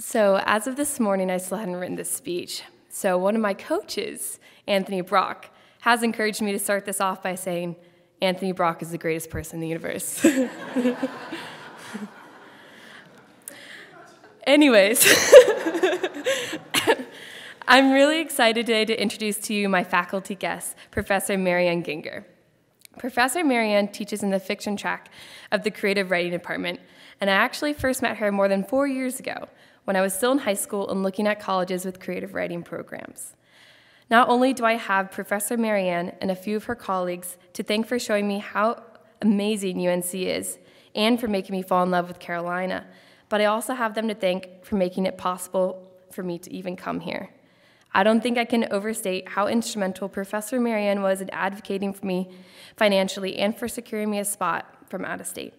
So, as of this morning, I still hadn't written this speech. So, one of my coaches, Anthony Brock, has encouraged me to start this off by saying, Anthony Brock is the greatest person in the universe. Anyways, I'm really excited today to introduce to you my faculty guest, Professor Marianne Gingher. Professor Marianne teaches in the fiction track of the creative writing department, and I actually first met her more than four years ago when I was still in high school and looking at colleges with creative writing programs. Not only do I have Professor Marianne and a few of her colleagues to thank for showing me how amazing UNC is and for making me fall in love with Carolina, but I also have them to thank for making it possible for me to even come here. I don't think I can overstate how instrumental Professor Marianne was in advocating for me financially and for securing me a spot from out of state.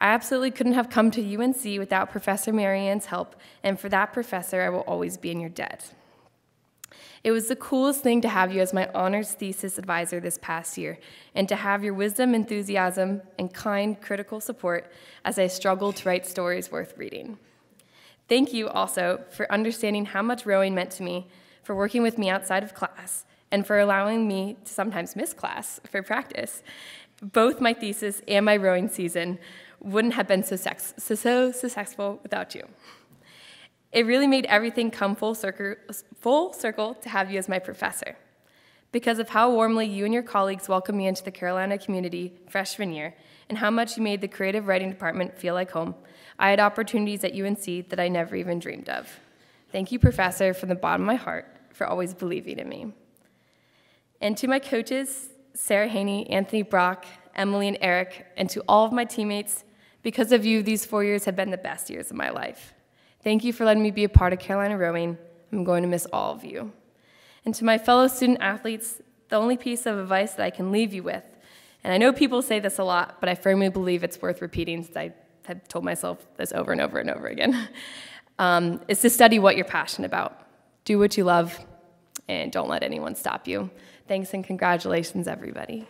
I absolutely couldn't have come to UNC without Professor Marianne's help, and for that professor, I will always be in your debt. It was the coolest thing to have you as my honors thesis advisor this past year, and to have your wisdom, enthusiasm, and kind, critical support as I struggled to write stories worth reading. Thank you also for understanding how much rowing meant to me, for working with me outside of class, and for allowing me to sometimes miss class for practice. Both my thesis and my rowing season wouldn't have been so, so, so successful without you. It really made everything come full circle, full circle to have you as my professor. Because of how warmly you and your colleagues welcomed me into the Carolina community freshman year, and how much you made the creative writing department feel like home, I had opportunities at UNC that I never even dreamed of. Thank you, Professor, from the bottom of my heart, for always believing in me. And to my coaches, Sarah Haney, Anthony Brock, Emily, and Eric, and to all of my teammates, because of you, these four years have been the best years of my life. Thank you for letting me be a part of Carolina Rowing. I'm going to miss all of you. And to my fellow student athletes, the only piece of advice that I can leave you with, and I know people say this a lot, but I firmly believe it's worth repeating since I have told myself this over and over and over again, um, is to study what you're passionate about. Do what you love, and don't let anyone stop you. Thanks and congratulations, everybody.